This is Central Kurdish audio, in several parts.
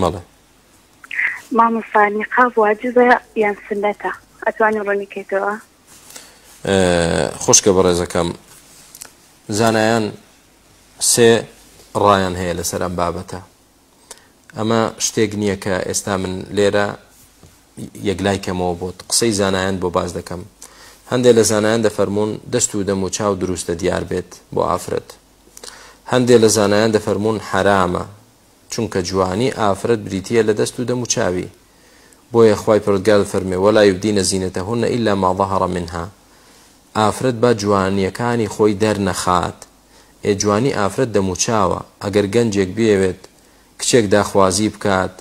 مەڵێ مامۆستا نیقاب واجبە یان سنەتە ئەتوانی ڕۆنی کەیتەوە خۆشکە بەڕێزەکەم زانایان سێ ڕایان هەیە لەسەر ئەم بابەتە ئەمە شتێک نییە کە ئێستا من لێرە یەکلای کەمەوە بۆت قسەی زانایان بۆ باز دەکەم هەندێک لە زانایان دەفەرمونون دەست و دەم و چاو دروستە دیار بێت بۆ ئافرەت هەندێ لە زانایان دەفەرموون حەرامە چونکە جوانی ئافرەت بریتیە لە دەست و دەم و چاوی بۆیە خوای پەرۆردگار دەفەرمێ وەلا یبدینە زینەتەهن الا ما ظهر منها ئافرەت با جوانیەکانی خۆی دەرنەخات ئێ جوانی ئافرەت دەم و چاوە ئەگەر گەنجێک بێوێت کچێک داخوازی بکات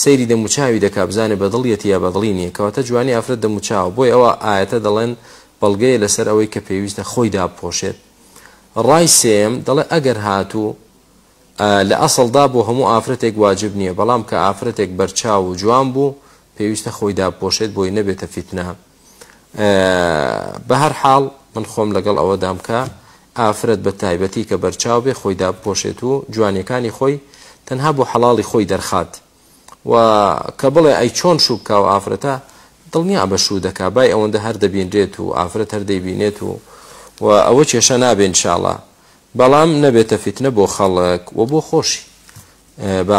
سەیری دەم و چاوی دەکا بزانێ بەدڵیەتی یا بەدڵی نییە کەواتە جوانی ئافرەت دەم و چاوە بۆی ئەوە ئاەتە دەڵێن بەڵگەیە لەسەر ئەوەی کە پێویستە خۆی داپۆشێت ڕای سێیەم دەڵێ ئەگەر هاتوو لە ئەسڵدا بۆ هەموو ئافرەتێک واجب نییە بەڵام کە ئافرەتێک بەرچاو و جوان بوو پێویستە خۆی دابپۆشێت بۆی نەبێتە فیتنە بە هەر حاڵ من خۆم لەگەڵ ئەوەدام کە ئافرەت بە تایبەتی کە بەرچاو بێ خۆی دابپۆشێت و جوانیەکانی خۆی تەنها بۆ حەڵاڵی خۆی دەرخات و کە بڵێ ئەی چۆن شوو بکا و ئافرەتە دڵنیا بە شوو دەکا بای ئەوەندە هەر دەبینرێت و ئافرەت هەر دەیبینێت و و ئەوە کێشە نابێ انشااللە بەڵام نەبێتە فیتنە بۆ خەڵک و بۆ خۆشی با